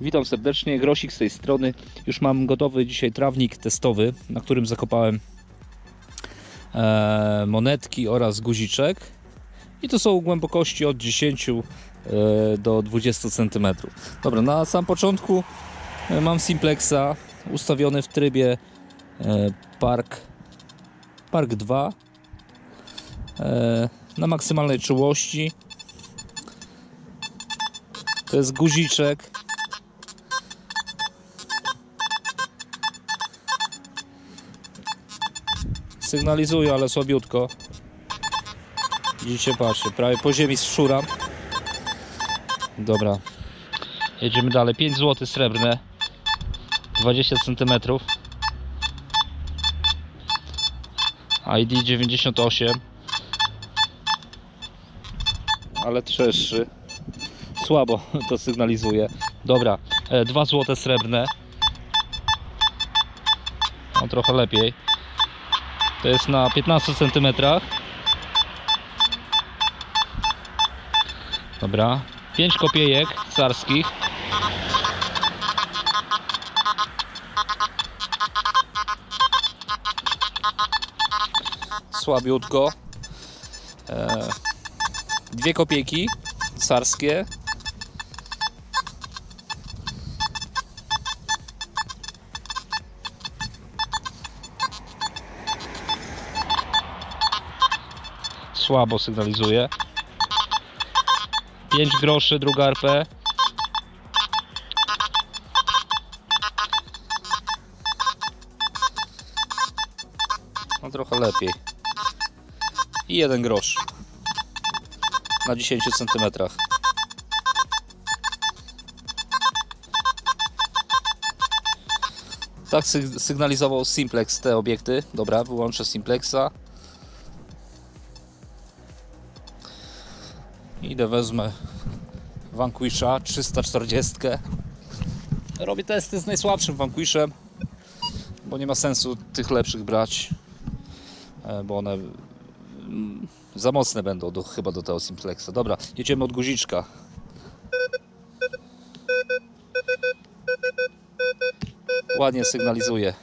Witam serdecznie, Grosik z tej strony. Już mam gotowy dzisiaj trawnik testowy, na którym zakopałem e, monetki oraz guziczek. I to są głębokości od 10 e, do 20 cm. Dobra, na sam początku e, mam Simplexa ustawiony w trybie Park, Park 2 e, na maksymalnej czułości. To jest guziczek Sygnalizuję, ale słabiutko. Widzicie, patrzcie, prawie po ziemi szuram. Dobra. Jedziemy dalej. 5 zł srebrne. 20 cm. ID 98. Ale trzeszczy. Słabo to sygnalizuje. Dobra. 2 zł srebrne. No trochę lepiej. To jest na 15 cm. Dobra. 5 kopiejek carskich. Słabiutko. E, dwie kopieki carskie. Słabo sygnalizuje. 5 groszy, druga RP. No trochę lepiej. I 1 grosz. Na 10 cm. Tak syg- sygnalizował Simplex te obiekty. Dobra, wyłączę Simplexa. Idę, wezmę Vanquisha 340. Robię testy z najsłabszym Vanquishem, bo nie ma sensu tych lepszych brać, e, bo one mm, za mocne będą do, chyba do tego Simplexa. Dobra, jedziemy od guziczka. Ładnie sygnalizuje.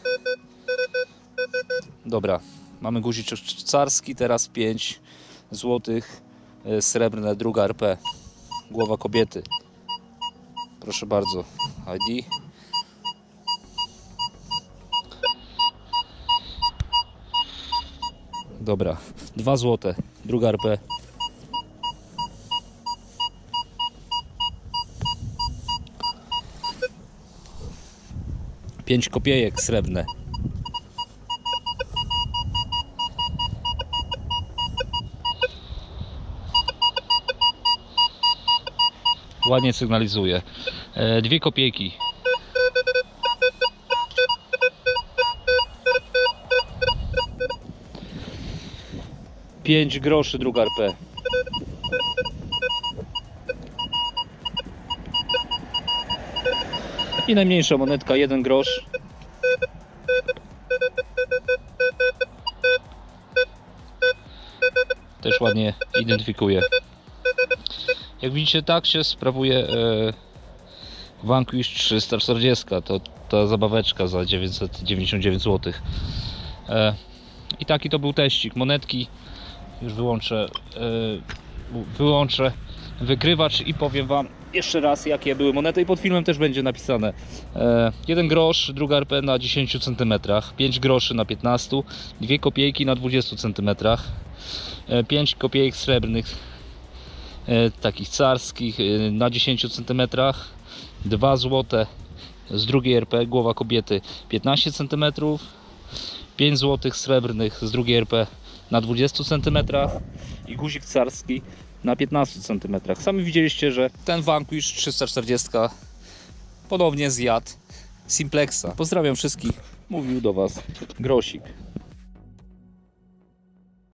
Dobra, mamy guziczek carski, teraz 5 złotych srebrne, druga RP. Głowa kobiety. Proszę bardzo. ID. Dobra. 2 złote. Druga RP. Pięć kopiejek srebrne. Ładnie sygnalizuje. E, Dwie kopiejki. Pięć groszy druga RP. I najmniejsza monetka, jeden grosz. Też ładnie identyfikuje. Jak widzicie, tak się sprawuje e, Vanquish 340. To ta zabaweczka za 999 zł. E, I taki to był teścik. Monetki już wyłączę, e, wyłączę wykrywacz i powiem Wam jeszcze raz, jakie były monety. I pod filmem też będzie napisane. E, 1 grosz, druga RP na 10 cm, 5 groszy na 15, 2 kopiejki na 20 cm, 5 kopiejek srebrnych e, takich carskich e, na 10 cm, 2 złote z drugiej RP, głowa kobiety 15 cm, 5 złotych srebrnych z drugiej RP na 20 cm i guzik carski na 15 cm. Sami widzieliście, że ten Vanquish 340 ponownie zjadł Simplexa. Pozdrawiam wszystkich. Mówił do Was Grosik.